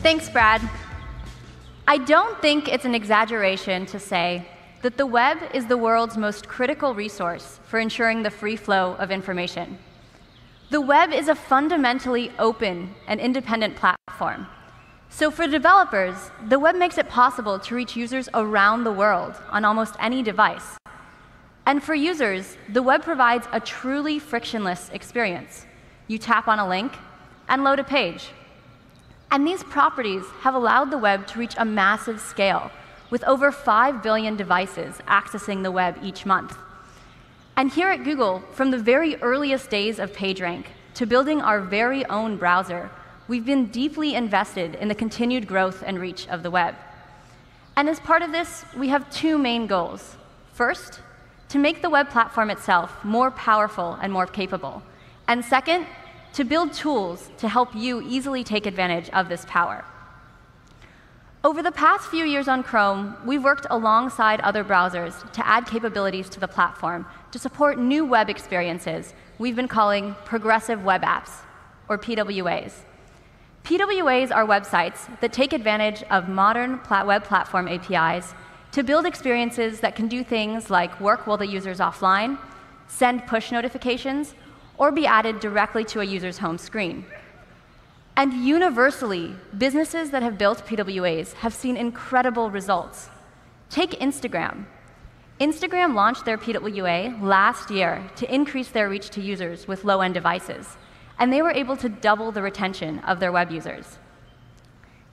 Thanks, Brad. I don't think it's an exaggeration to say that the web is the world's most critical resource for ensuring the free flow of information. The web is a fundamentally open and independent platform. So for developers, the web makes it possible to reach users around the world on almost any device. And for users, the web provides a truly frictionless experience. You tap on a link and load a page. And these properties have allowed the web to reach a massive scale, with over 5 billion devices accessing the web each month. And here at Google, from the very earliest days of PageRank to building our very own browser, we've been deeply invested in the continued growth and reach of the web. And as part of this, we have two main goals. First, to make the web platform itself more powerful and more capable. And second, to build tools to help you easily take advantage of this power. Over the past few years on Chrome, we've worked alongside other browsers to add capabilities to the platform to support new web experiences we've been calling progressive web apps, or PWAs. PWAs are websites that take advantage of modern web platform APIs to build experiences that can do things like work while the user's offline, send push notifications, or be added directly to a user's home screen. And universally, businesses that have built PWAs have seen incredible results. Take Instagram. Instagram launched their PWA last year to increase their reach to users with low end devices, and they were able to double the retention of their web users.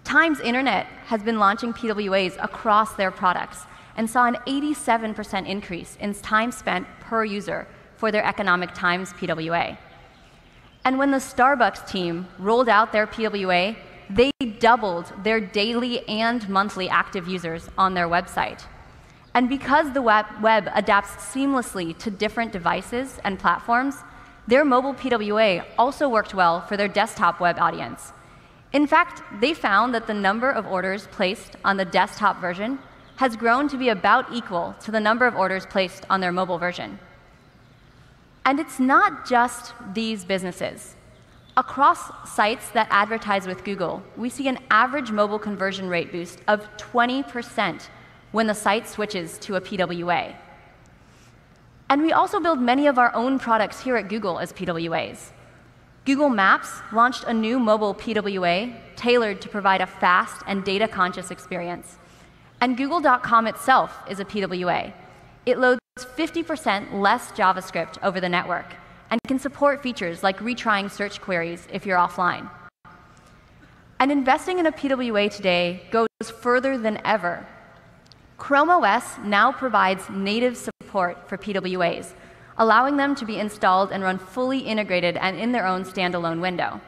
Times Internet has been launching PWAs across their products and saw an 87% increase in time spent per user for their Economic Times PWA. And when the Starbucks team rolled out their PWA, they doubled their daily and monthly active users on their website. And because the web, web, adapts seamlessly to different devices and platforms, their mobile PWA also worked well for their desktop web audience. In fact, they found that the number of orders placed on the desktop version has grown to be about equal to the number of orders placed on their mobile version. And it's not just these businesses. Across sites that advertise with Google, we see an average mobile conversion rate boost of 20% when the site switches to a PWA. And we also build many of our own products here at Google as PWAs. Google Maps launched a new mobile PWA tailored to provide a fast and data conscious experience. And Google.com itself is a PWA. It loads 50% less JavaScript over the network and can support features like retrying search queries if you're offline. And investing in a PWA today goes further than ever. Chrome OS now provides native support for PWAs, allowing them to be installed and run fully integrated and in their own standalone window.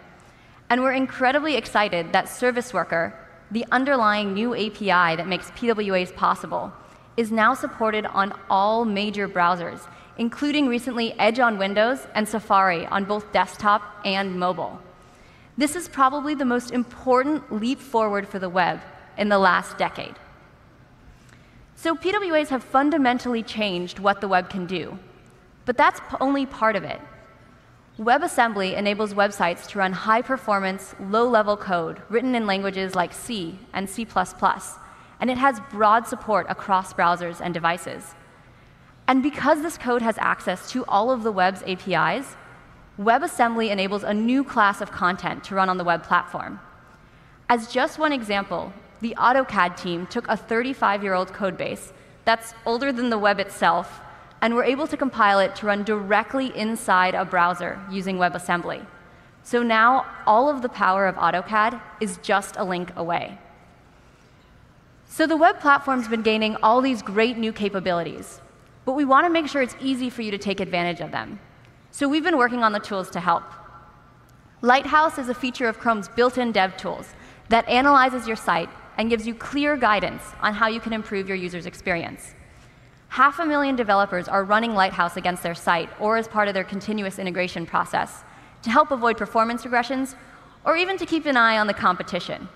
And we're incredibly excited that Service Worker, the underlying new API that makes PWAs possible, is now supported on all major browsers, including recently Edge on Windows and Safari on both desktop and mobile. This is probably the most important leap forward for the web in the last decade. So PWAs have fundamentally changed what the web can do, but that's only part of it. WebAssembly enables websites to run high performance, low level code written in languages like C and C and it has broad support across browsers and devices. And because this code has access to all of the web's APIs, WebAssembly enables a new class of content to run on the web platform. As just one example, the AutoCAD team took a 35-year-old codebase that's older than the web itself and were able to compile it to run directly inside a browser using WebAssembly. So now all of the power of AutoCAD is just a link away. So the web platform's been gaining all these great new capabilities, but we want to make sure it's easy for you to take advantage of them. So we've been working on the tools to help. Lighthouse is a feature of Chrome's built-in dev tools that analyzes your site and gives you clear guidance on how you can improve your user's experience. Half a million developers are running Lighthouse against their site or as part of their continuous integration process to help avoid performance regressions or even to keep an eye on the competition.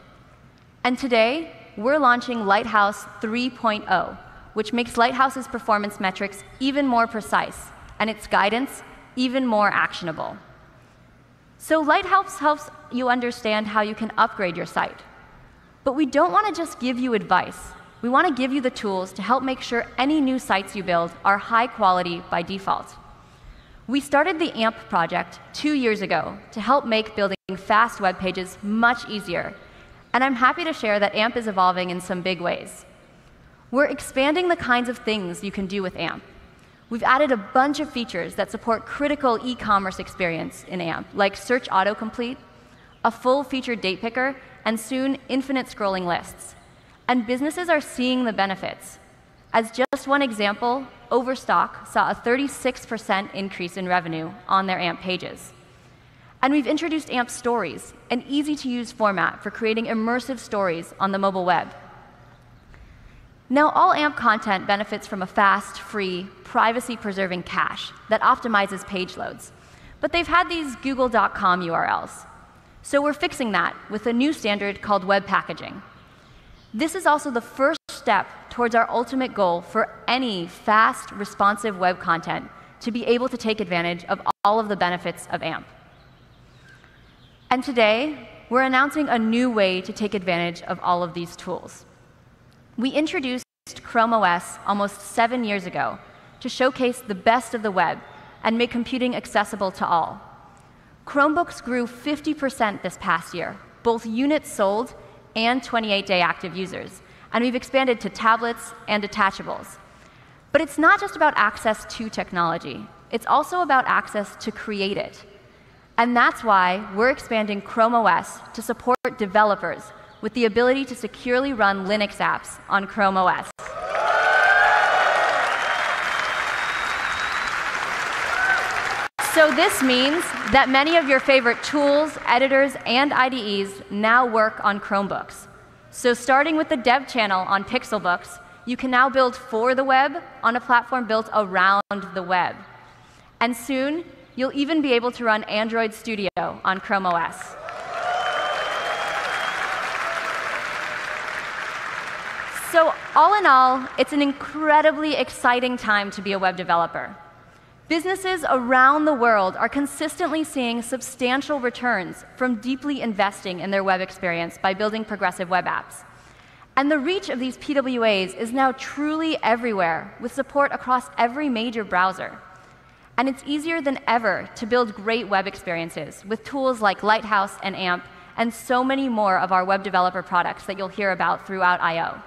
And today, we're launching Lighthouse 3.0, which makes Lighthouse's performance metrics even more precise and its guidance even more actionable. So Lighthouse helps you understand how you can upgrade your site, But we don't want to just give you advice. We want to give you the tools to help make sure any new sites you build are high quality by default. We started the AMP project two years ago to help make building fast web pages much easier, and I'm happy to share that AMP is evolving in some big ways. We're expanding the kinds of things you can do with AMP. We've added a bunch of features that support critical e-commerce experience in AMP, like search autocomplete, a full-featured date picker, and soon infinite scrolling lists. And businesses are seeing the benefits. As just one example, Overstock saw a 36% increase in revenue on their AMP pages. And we've introduced AMP Stories, an easy-to-use format for creating immersive stories on the mobile web. Now, all AMP content benefits from a fast, free, privacy-preserving cache that optimizes page loads. But they've had these google.com URLs. So we're fixing that with a new standard called web packaging. This is also the first step towards our ultimate goal for any fast, responsive web content to be able to take advantage of all of the benefits of AMP. And today, we're announcing a new way to take advantage of all of these tools. We introduced Chrome OS almost seven years ago to showcase the best of the web and make computing accessible to all. Chromebooks grew 50% this past year, both units sold and 28-day active users, and we've expanded to tablets and detachables. But it's not just about access to technology. It's also about access to create it. And that's why we're expanding Chrome OS to support developers with the ability to securely run Linux apps on Chrome OS. So this means that many of your favorite tools, editors, and IDEs now work on Chromebooks. So starting with the dev channel on Pixelbooks, you can now build for the web on a platform built around the web. And soon, you'll even be able to run Android Studio on Chrome OS. So all in all, it's an incredibly exciting time to be a web developer. Businesses around the world are consistently seeing substantial returns from deeply investing in their web experience by building progressive web apps. And the reach of these PWAs is now truly everywhere, with support across every major browser. And it's easier than ever to build great web experiences with tools like Lighthouse and AMP, and so many more of our web developer products that you'll hear about throughout I.O.